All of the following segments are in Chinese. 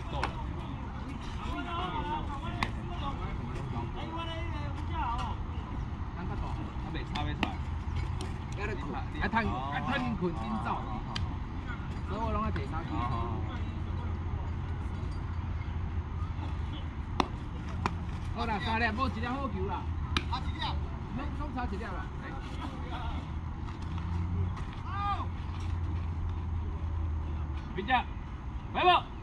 三，趁还趁困真走，所有拢在地下。好啦，再来，无一粒好球啦。还一粒，再再差一粒啦。好，回家，拜拜。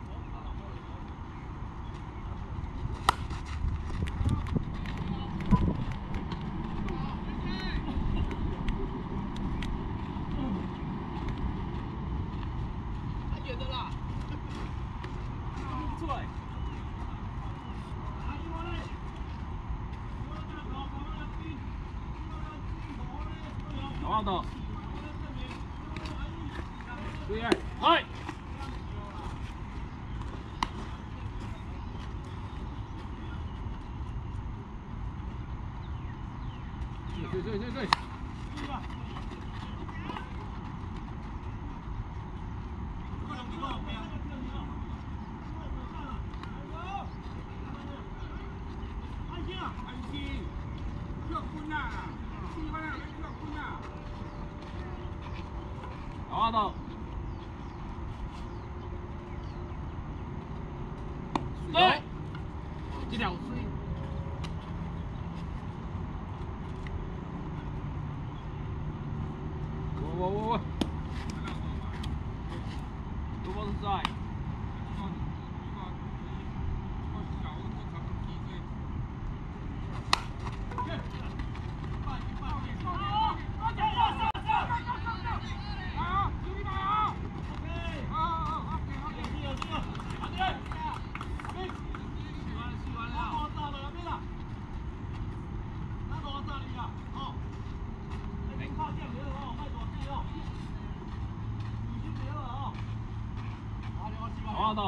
对对对对。好的。对，这条水。我我我我。多少是在？好的。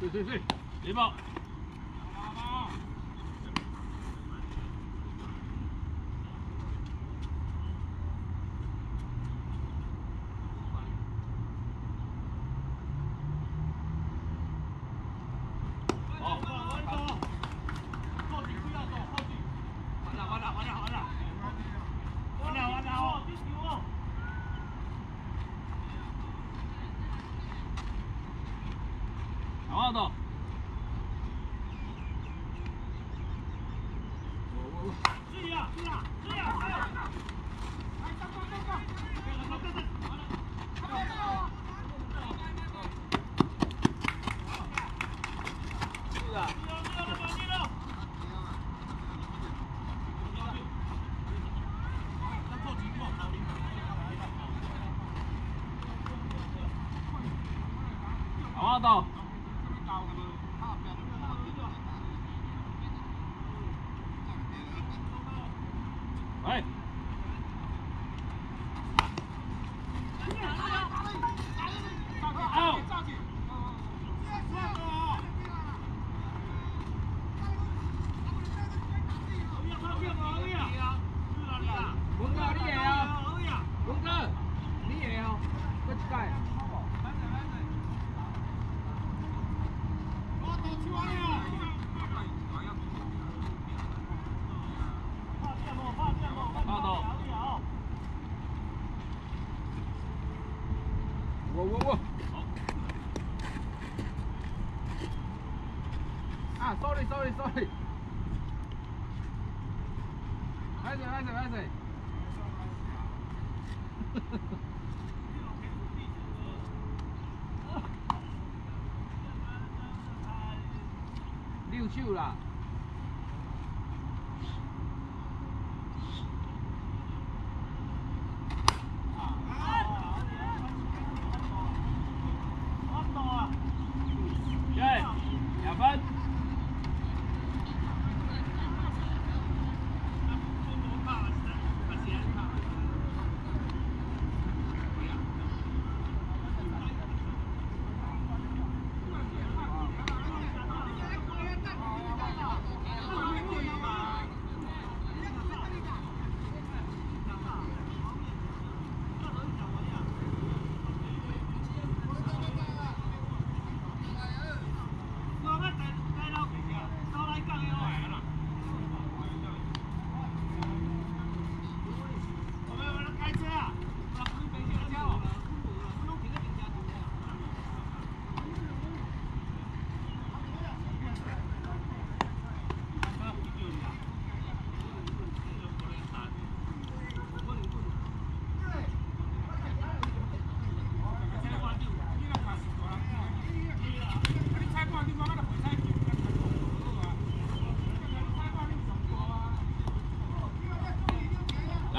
对对对，礼貌。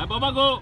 宝宝哥，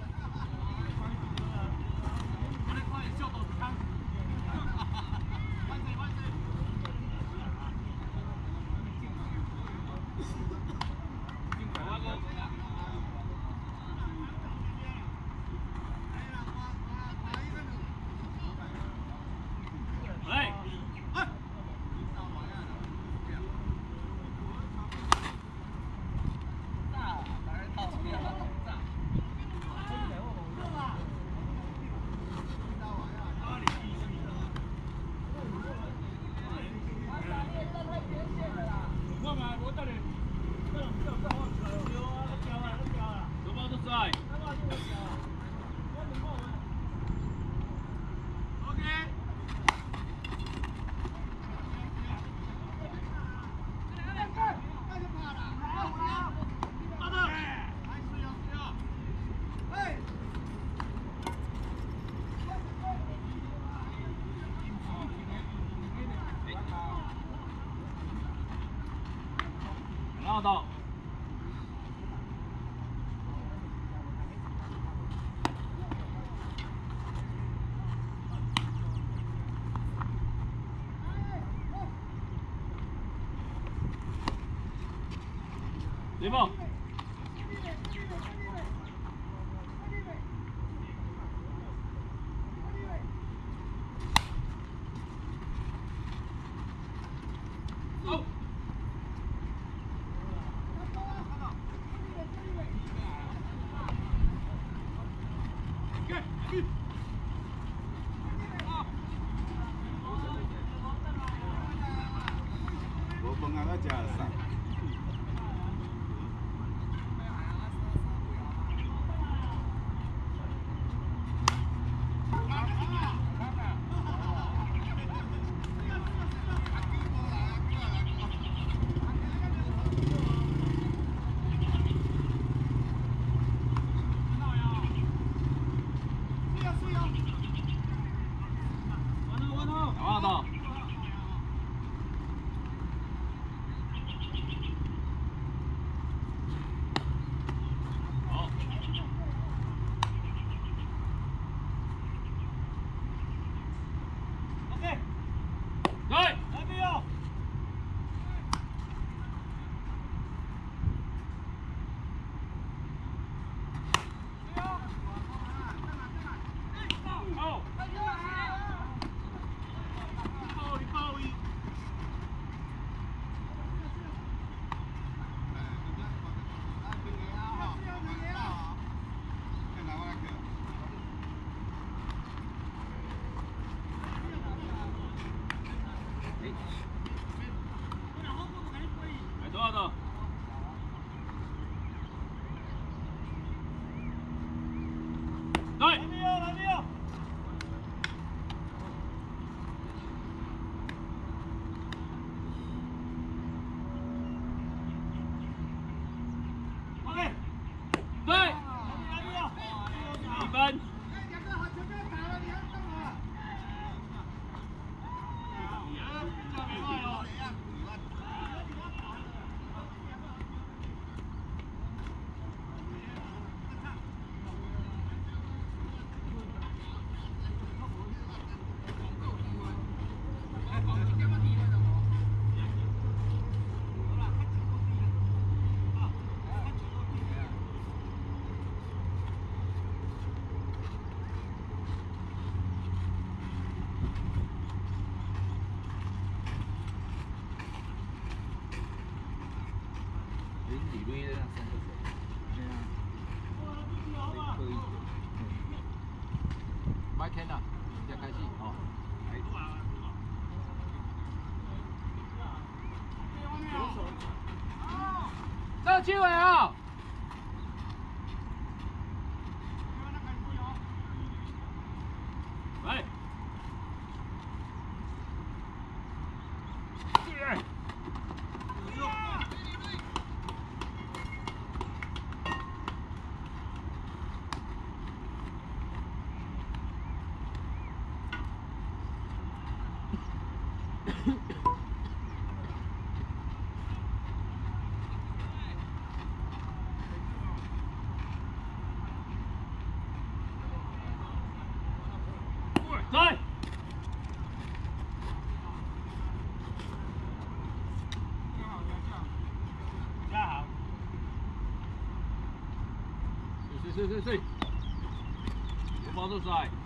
Time!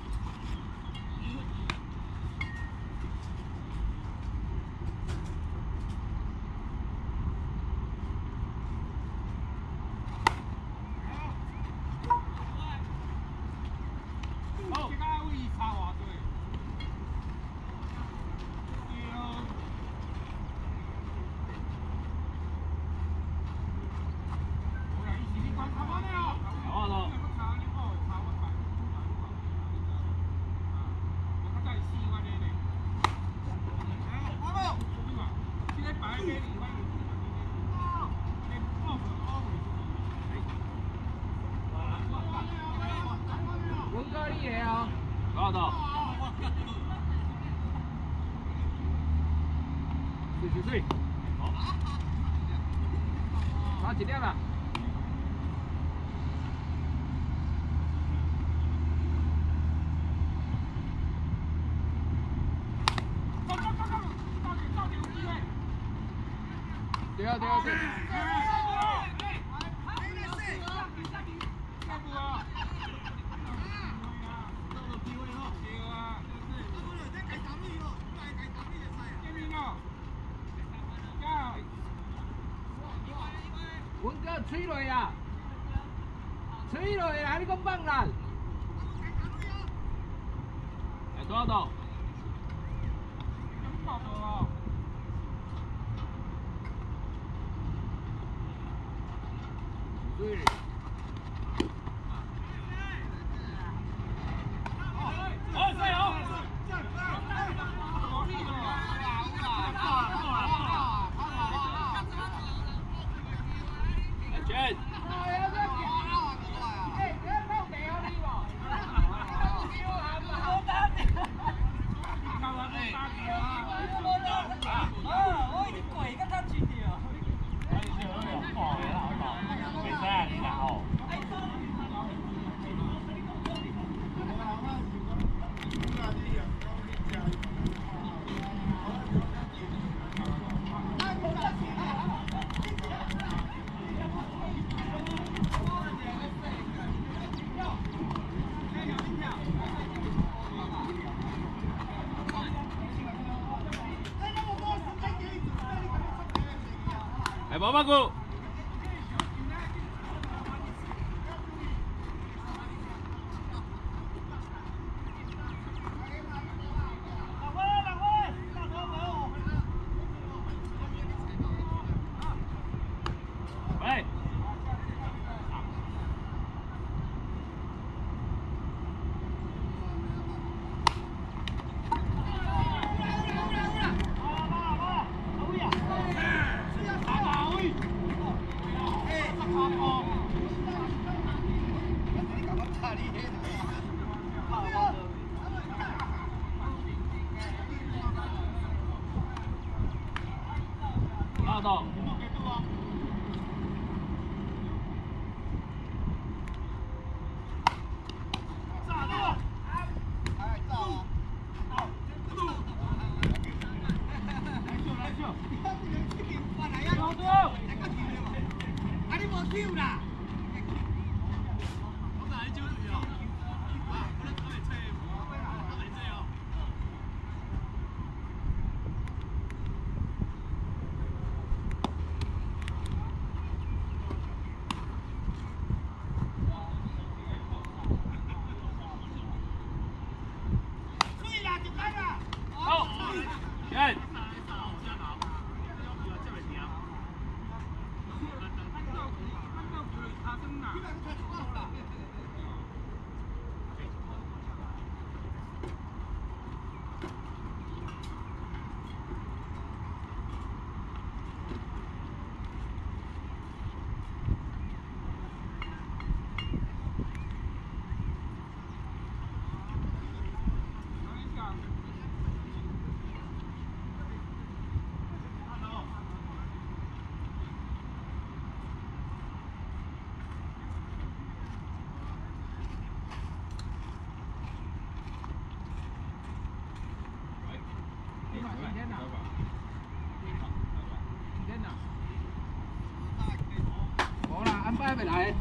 好几辆了。走走走走，到底到底有几位？对啊对啊对。Vamos, Gol! computer. haven't. I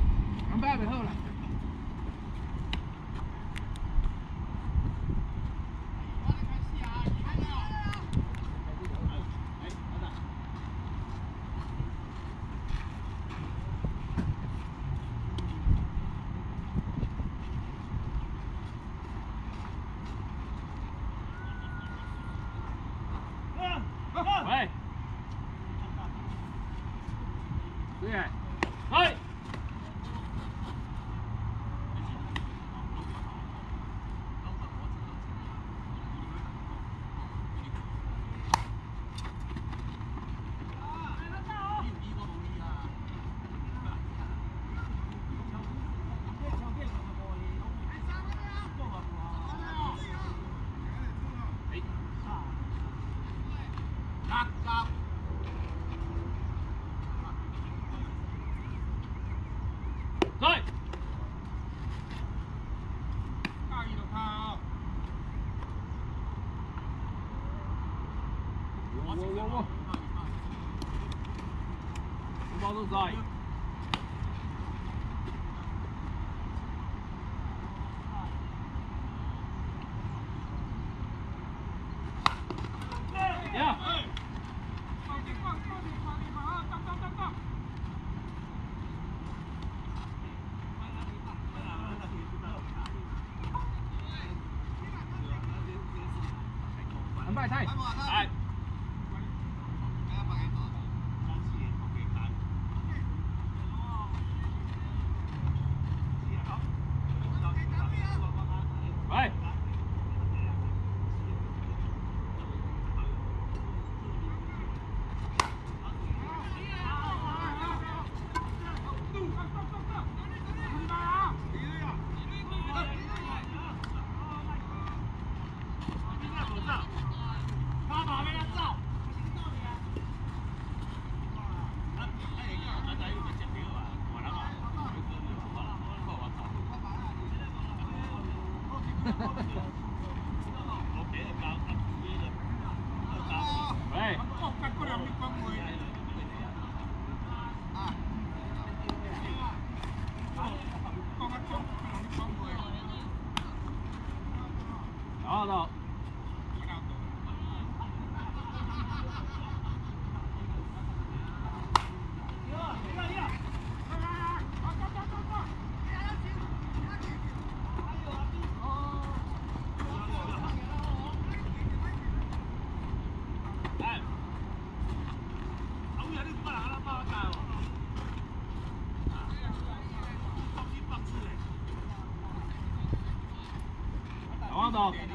rồi dạ. Yeah. Ấn bài thay. Bài. daha dağıtın.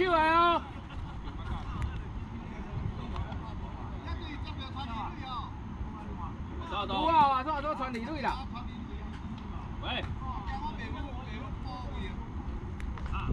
进来哦。多少？多少多传体队了？喂。啊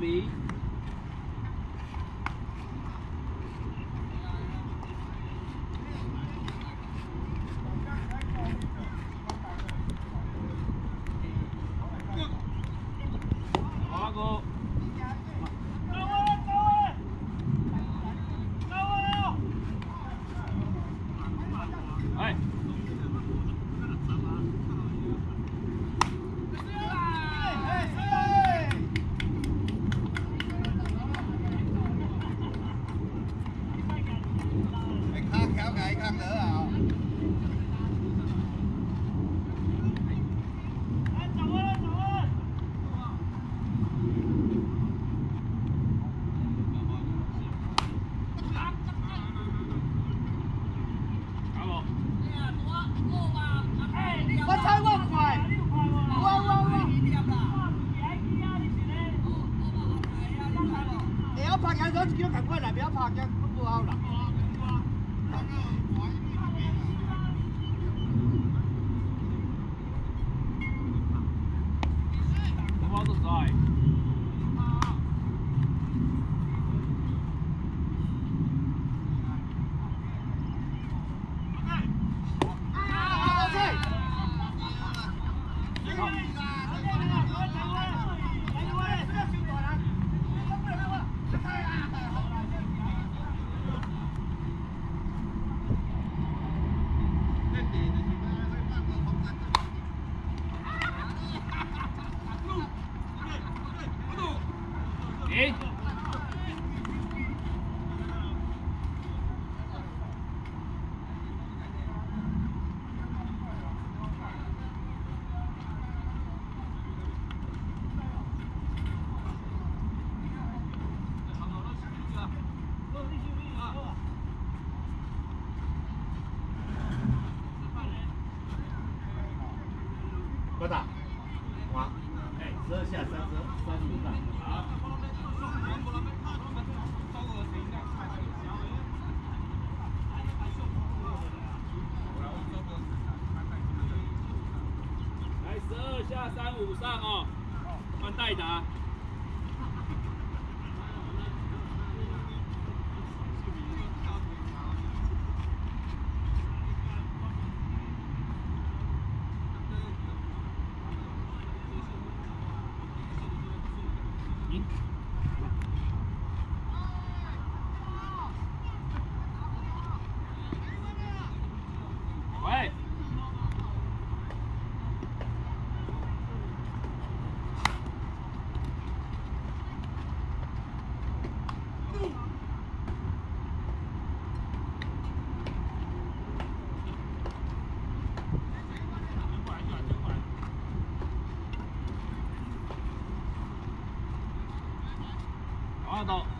me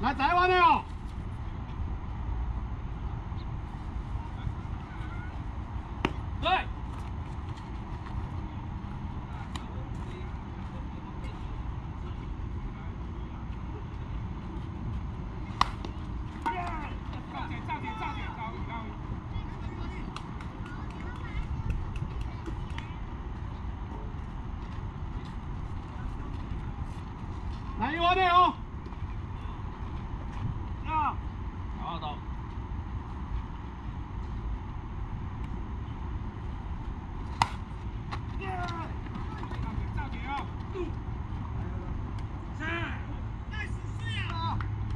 来台湾的哦。对。炸点炸点炸点高高。来台湾的哦。啊！好到。炸点哦！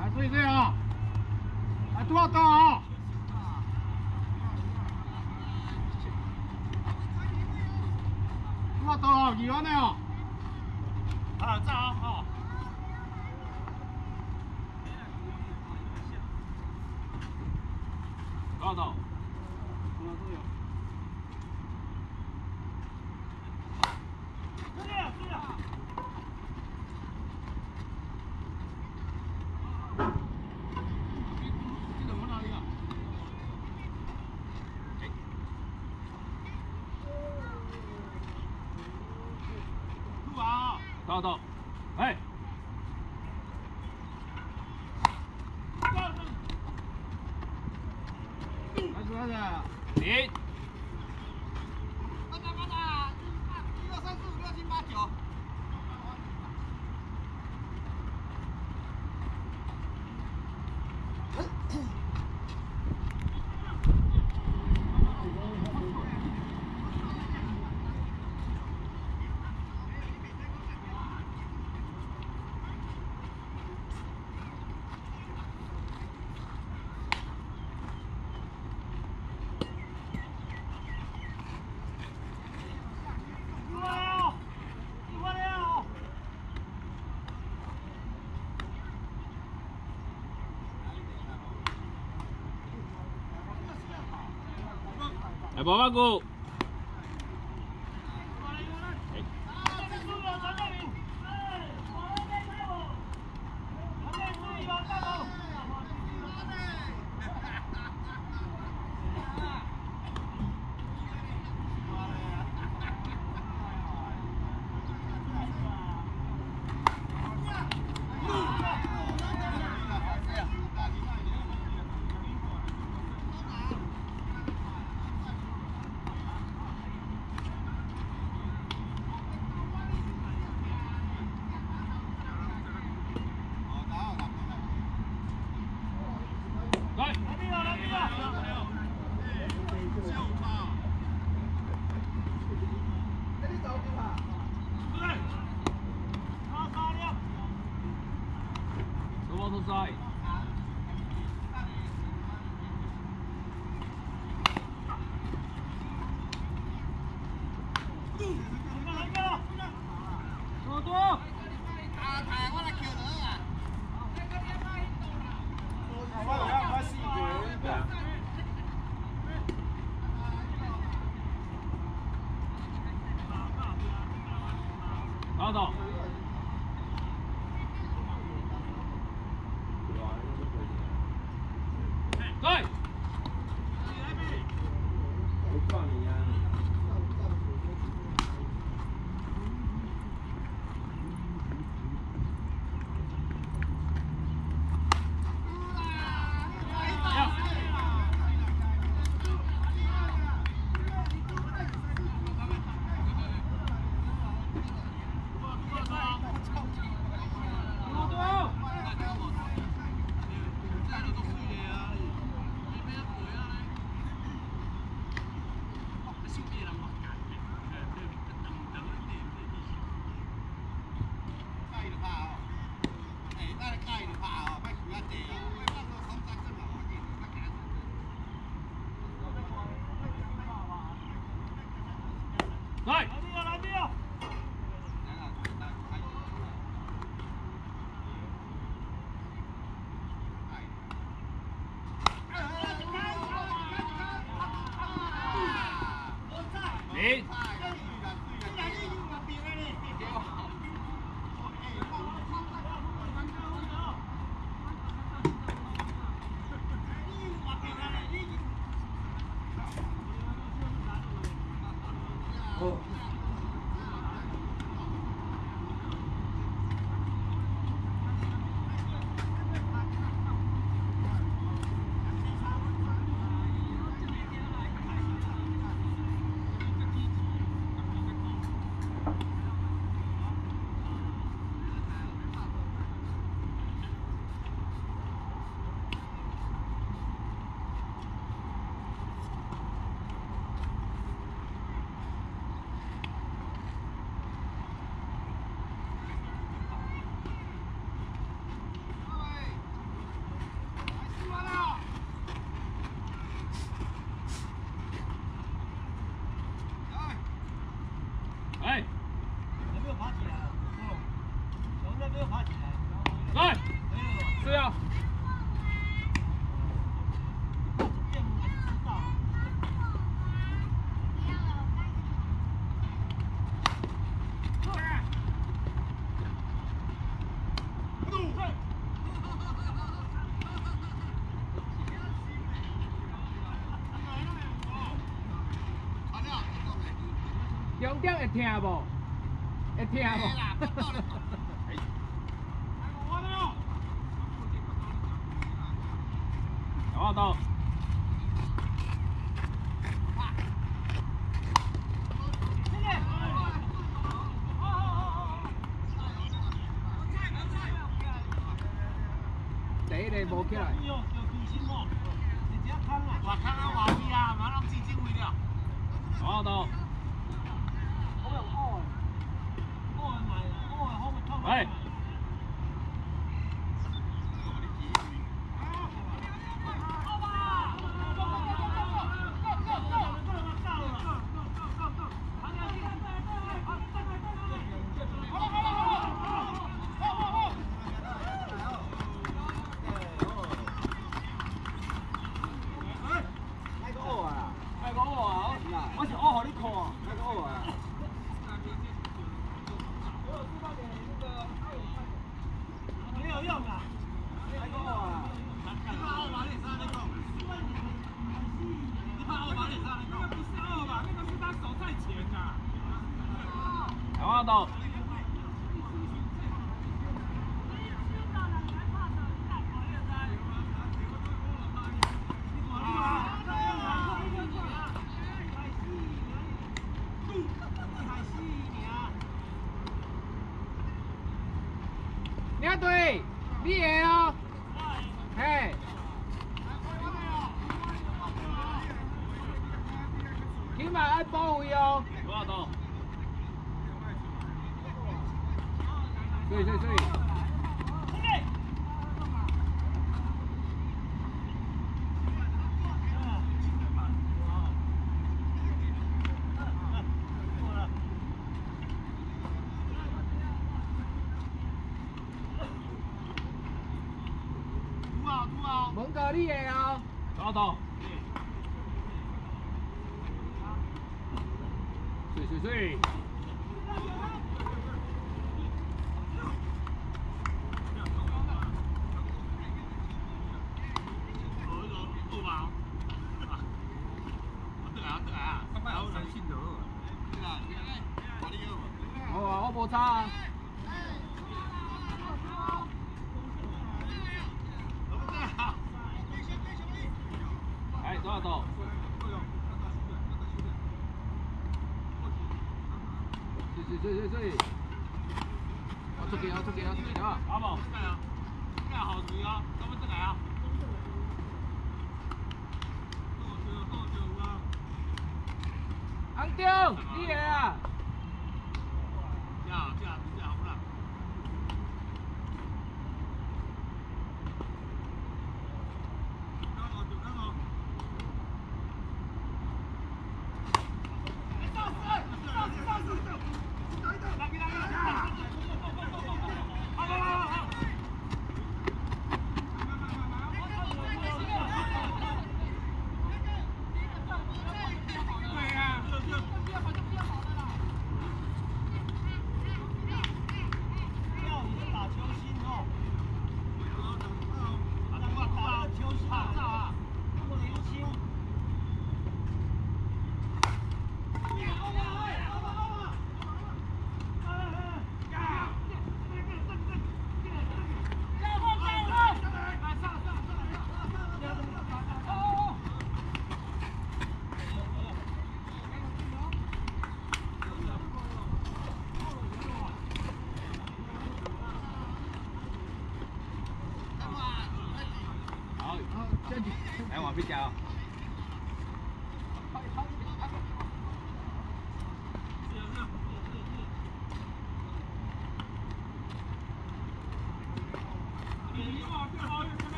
来对对啊。来多少刀啊？多少刀啊？二万的哦。啊，炸啊！啊！好到。是啊是啊。这怎么哪里啊？录报道。bola, gol! 아, 저도 Itu yang. 到你的哦。走走。水水水。好啊，我无差啊。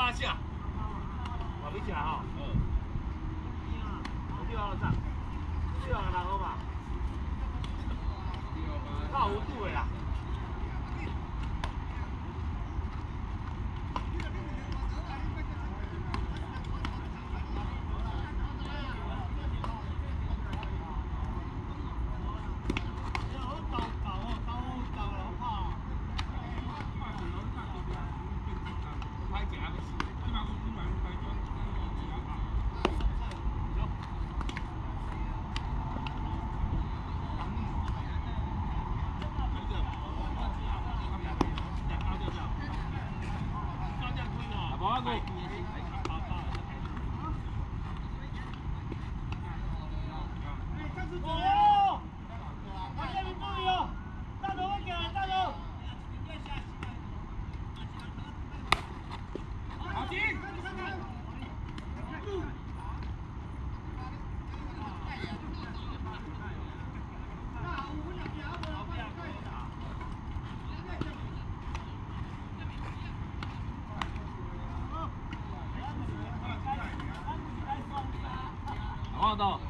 八下。八到。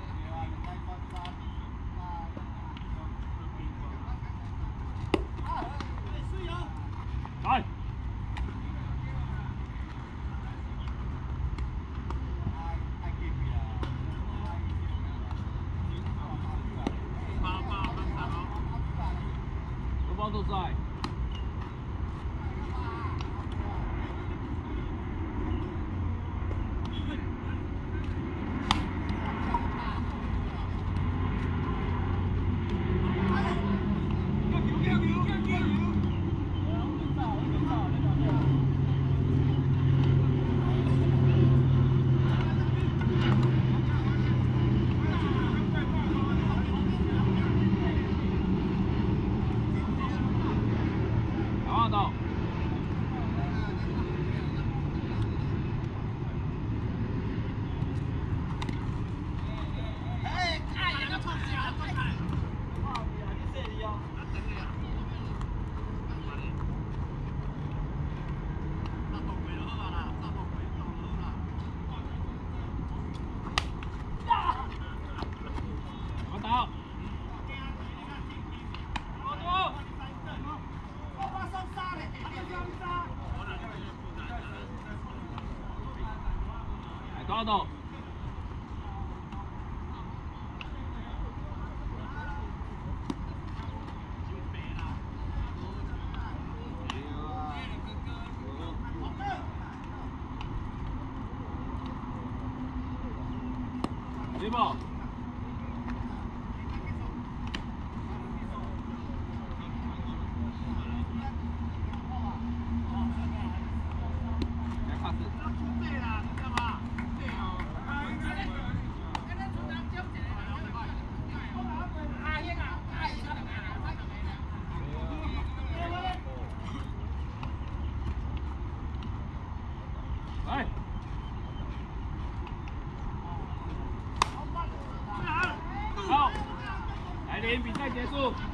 Республику!